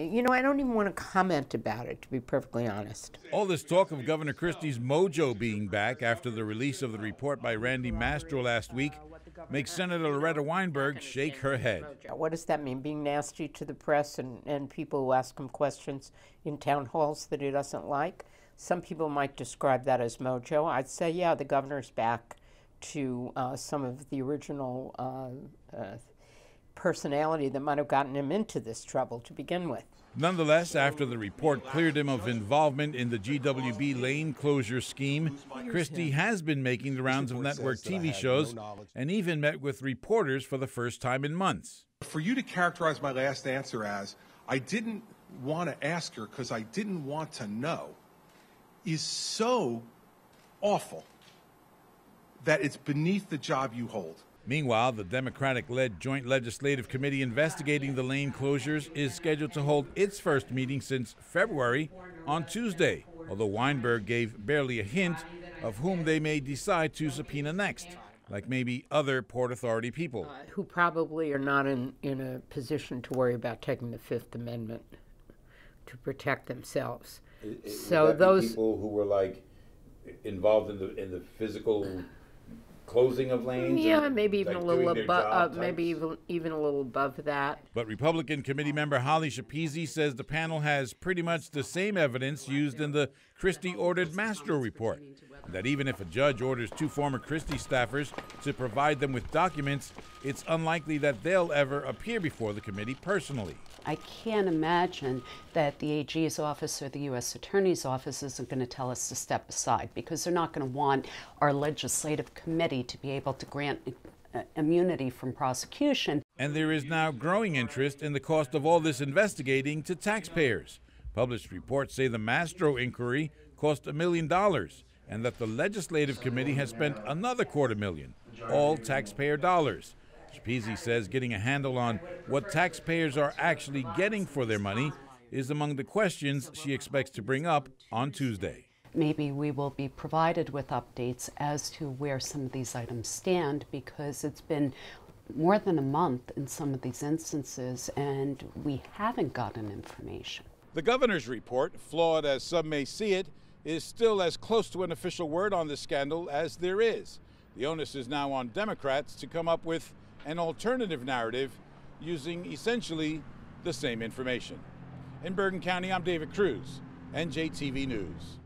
You know, I don't even want to comment about it, to be perfectly honest. All this talk of Governor Christie's mojo being back after the release of the report by Randy Mastro last week makes Senator Loretta Weinberg shake her head. What does that mean? Being nasty to the press and, and people who ask him questions in town halls that he doesn't like? Some people might describe that as mojo. I'd say, yeah, the governor's back to uh, some of the original uh, uh, personality that might have gotten him into this trouble to begin with. Nonetheless, after the report cleared him of involvement in the GWB lane closure scheme, Christie has been making the rounds of network TV shows and even met with reporters for the first time in months. For you to characterize my last answer as, I didn't want to ask her because I didn't want to know, is so awful that it's beneath the job you hold. Meanwhile, the Democratic led Joint Legislative Committee investigating the lane closures is scheduled to hold its first meeting since February on Tuesday, although Weinberg gave barely a hint of whom they may decide to subpoena next, like maybe other Port Authority people. Uh, who probably are not in, in a position to worry about taking the Fifth Amendment to protect themselves. It, it, so those people who were like involved in the in the physical closing of lanes? Yeah, maybe even like a little above, uh, maybe even even a little above that. But Republican committee member Holly Schepisi says the panel has pretty much the same evidence used in the Christie ordered Mastro report. That even if a judge orders two former Christie staffers to provide them with documents, it's unlikely that they'll ever appear before the committee personally. I can't imagine that the AG's office or the U.S. Attorney's office isn't going to tell us to step aside because they're not going to want our legislative committee to be able to grant uh, immunity from prosecution. And there is now growing interest in the cost of all this investigating to taxpayers. Published reports say the Mastro inquiry cost a million dollars and that the legislative committee has spent another quarter million, all taxpayer dollars. Schepisi says getting a handle on what taxpayers are actually getting for their money is among the questions she expects to bring up on Tuesday. Maybe we will be provided with updates as to where some of these items stand because it's been more than a month in some of these instances and we haven't gotten information. The governor's report, flawed as some may see it, is still as close to an official word on the scandal as there is. The onus is now on Democrats to come up with an alternative narrative using essentially the same information. In Bergen County, I'm David Cruz, NJTV News.